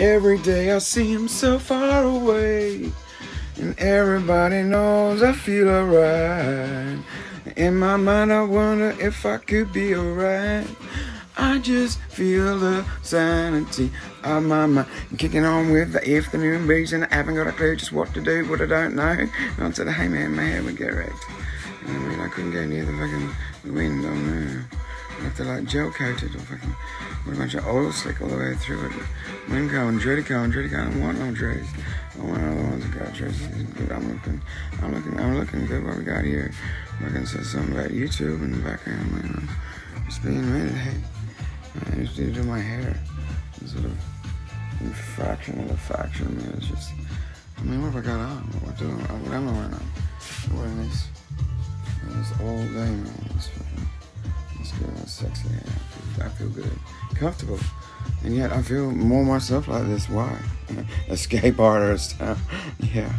Every day I see him so far away. And everybody knows I feel alright. In my mind, I wonder if I could be alright. I just feel the sanity of my mind. Kicking on with the afternoon breeze, and I haven't got a clue just what to do, what I don't know. And I said, hey man, my hair would get wrecked. I mean, I couldn't go near the fucking wind on I to like gel coated or fucking with a bunch of oil slick all the way through it. Wind going, dready going, dready going. I want no trees. I want other ones that got trees. Good. I'm looking, I'm looking, I'm looking good. What we got here? I can say something about YouTube in the background, man. Just being ready. Hey, I just need to do my hair. Sort of infraction of a faction, man. It's just, I mean, what have I got on? What, do, what am I wearing on? Wearing this, this all day, man. It's fucking, sexy. I feel, I feel good, comfortable, and yet I feel more myself like this. Why? Escape artist. yeah.